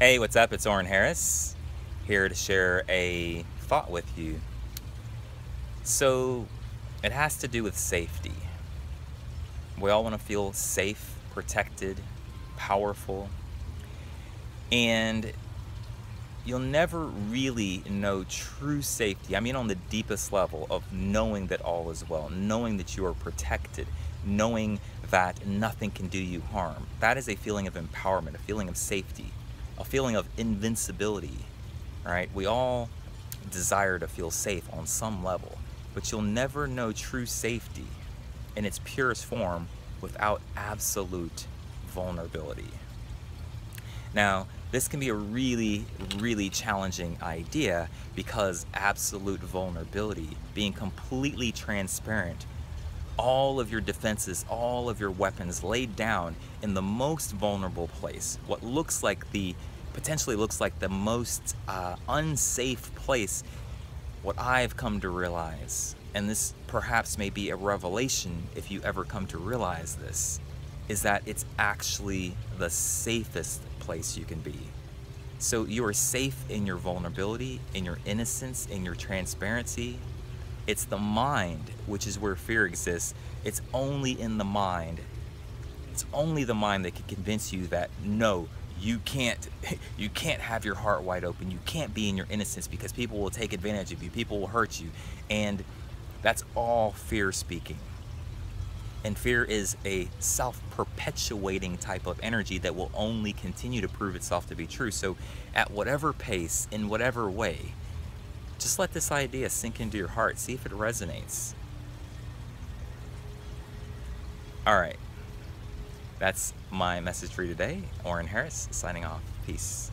Hey, what's up? It's Oren Harris here to share a thought with you. So, it has to do with safety. We all want to feel safe, protected, powerful, and you'll never really know true safety. I mean, on the deepest level of knowing that all is well, knowing that you are protected, knowing that nothing can do you harm. That is a feeling of empowerment, a feeling of safety a feeling of invincibility, right? We all desire to feel safe on some level, but you'll never know true safety in its purest form without absolute vulnerability. Now, this can be a really, really challenging idea because absolute vulnerability, being completely transparent, all of your defenses, all of your weapons laid down in the most vulnerable place, what looks like the potentially looks like the most uh, unsafe place. What I've come to realize, and this perhaps may be a revelation if you ever come to realize this, is that it's actually the safest place you can be. So you are safe in your vulnerability, in your innocence, in your transparency, it's the mind, which is where fear exists. It's only in the mind. It's only the mind that can convince you that no, you can't you can't have your heart wide open. You can't be in your innocence because people will take advantage of you. People will hurt you. And that's all fear speaking. And fear is a self-perpetuating type of energy that will only continue to prove itself to be true. So at whatever pace, in whatever way, just let this idea sink into your heart. See if it resonates. All right. That's my message for you today. Oren Harris signing off. Peace.